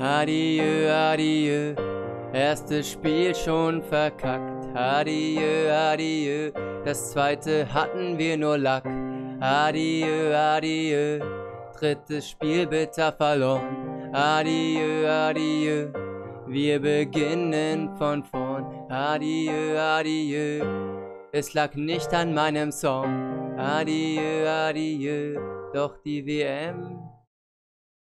Adieu, adieu, erstes Spiel schon verkackt. Adieu, adieu, das zweite hatten wir nur Lack. Adieu, adieu, drittes Spiel bitter verloren. Adieu, adieu, wir beginnen von vorn. Adieu, adieu, es lag nicht an meinem Song. Adieu, adieu, doch die WM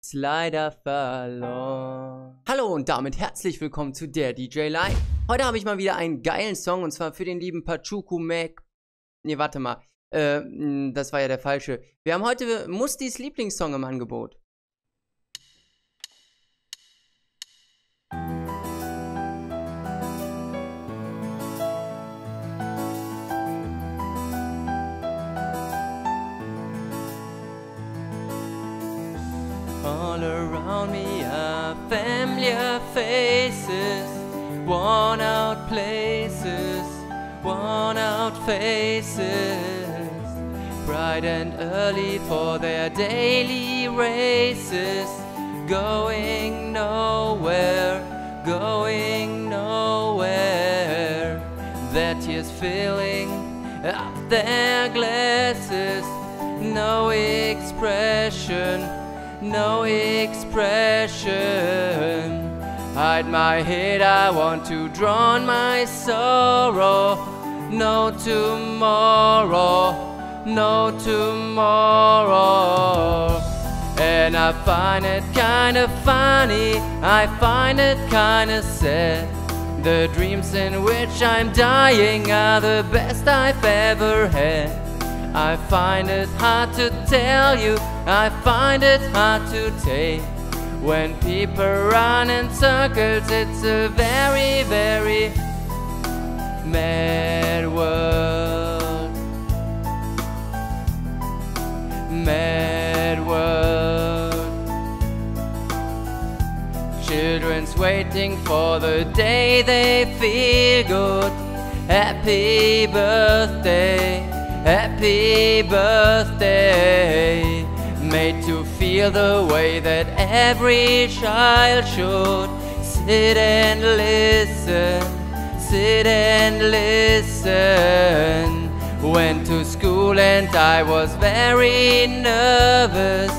ist leider verloren. Hallo und damit herzlich willkommen zu der DJ Live. Heute habe ich mal wieder einen geilen Song und zwar für den lieben Pachuku Mac. Ne, warte mal. Äh, das war ja der falsche. Wir haben heute Mustis Lieblingssong im Angebot. All around me are familiar faces, worn out places, worn out faces, bright and early for their daily races, going nowhere, going nowhere. Their tears filling up their glasses, no expression no expression. Hide my head, I want to drown my sorrow. No tomorrow, no tomorrow. And I find it kinda funny, I find it kinda sad. The dreams in which I'm dying are the best I've ever had. I find it hard to tell you, I find it hard to take. When people run in circles, it's a very, very mad world. Mad world. Children's waiting for the day they feel good. Happy birthday. Happy birthday, made to feel the way that every child should. Sit and listen, sit and listen. Went to school and I was very nervous.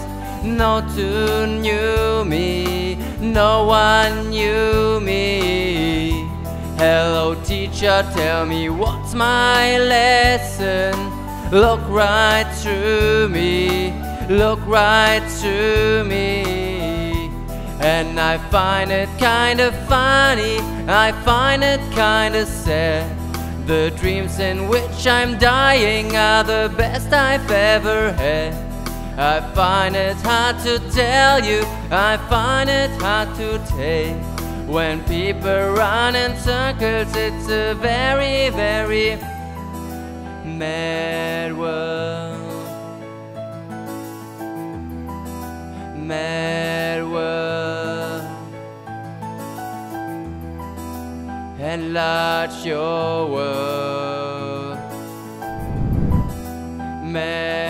No two knew me, no one knew me. Hello teacher, tell me what's my lesson? Look right through me, look right through me. And I find it kinda funny, I find it kinda sad. The dreams in which I'm dying are the best I've ever had. I find it hard to tell you, I find it hard to take. When people run in circles, it's a very, very mad world, mad world, enlarge your world, mad.